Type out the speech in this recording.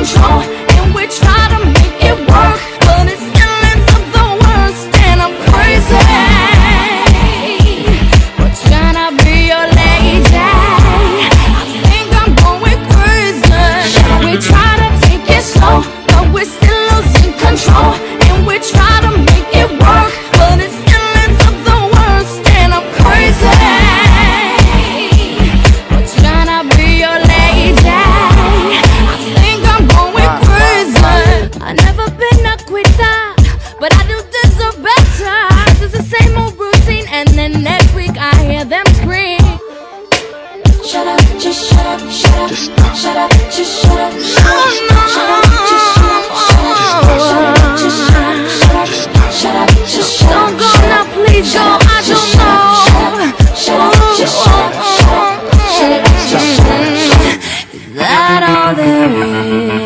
control. And we try to make it work, but it still ends up the worst. And I'm crazy. We're trying to be your lady. I think I'm going crazy. We try to take it slow, but we're still losing control. Shut up, just shut up, shut up, Just stop. shut up, just shut up, shut Oh up, shut up, just shut up, shut up, just shut up, shut up, shut up, just shut up, Don't go now, please go. shut I don't know. Shut up, just shut up, shut up, shut up, shut it up, just shut up, shut up. Is that all there is?